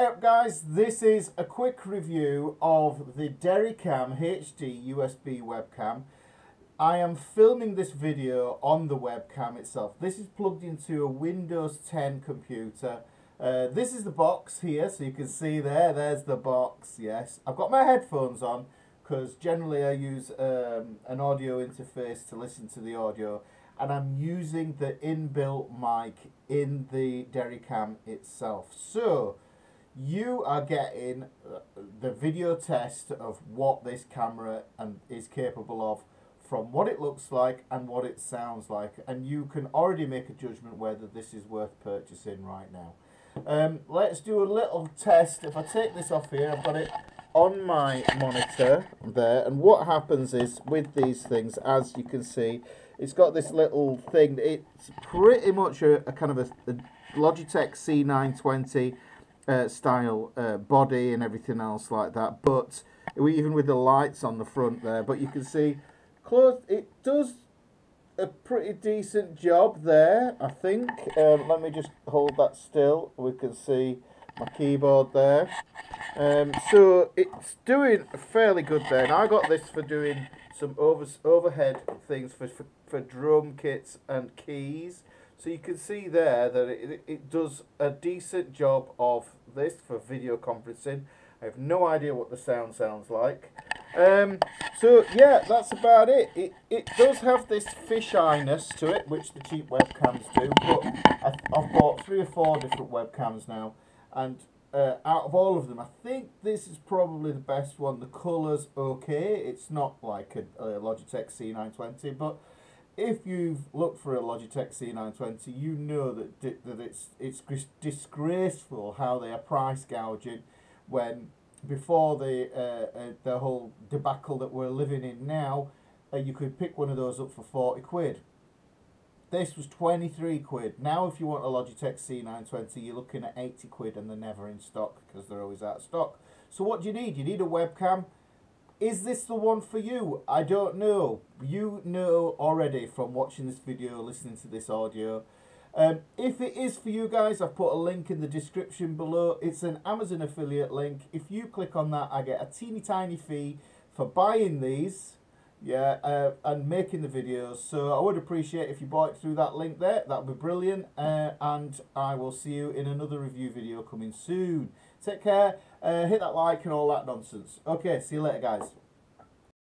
Hey up guys, this is a quick review of the Dericam HD USB webcam. I am filming this video on the webcam itself. This is plugged into a Windows 10 computer. Uh, this is the box here, so you can see there, there's the box, yes. I've got my headphones on because generally I use um, an audio interface to listen to the audio and I'm using the inbuilt mic in the Dericam itself. So, you are getting uh, the video test of what this camera and is capable of from what it looks like and what it sounds like and you can already make a judgment whether this is worth purchasing right now. Um, let's do a little test. If I take this off here, I've got it on my monitor there and what happens is with these things as you can see it's got this little thing it's pretty much a, a kind of a, a Logitech C920 uh, style uh, body and everything else like that but even with the lights on the front there but you can see close. It does a pretty decent job there, I think. Um, let me just hold that still. We can see my keyboard there. Um, so it's doing fairly good there. I got this for doing some over, overhead things for, for, for drum kits and keys. So you can see there that it, it does a decent job of this for video conferencing. I have no idea what the sound sounds like. Um, so yeah, that's about it. It it does have this fisheyiness to it, which the cheap webcams do. But I've, I've bought three or four different webcams now, and uh, out of all of them, I think this is probably the best one. The colour's okay. It's not like a, a Logitech C920, but if you've looked for a Logitech C920, you know that that it's it's disgraceful how they are price gouging when before the uh, uh, the whole debacle that we're living in now, uh, you could pick one of those up for 40 quid. This was 23 quid. Now if you want a Logitech C920, you're looking at 80 quid and they're never in stock because they're always out of stock. So what do you need? You need a webcam. Is this the one for you? I don't know. You know already from watching this video, listening to this audio. Um, if it is for you guys, I've put a link in the description below. It's an Amazon affiliate link. If you click on that, I get a teeny tiny fee for buying these yeah, uh, and making the videos. So I would appreciate if you bought it through that link there. That would be brilliant. Uh, and I will see you in another review video coming soon. Take care. Uh, hit that like and all that nonsense. Okay, see you later, guys.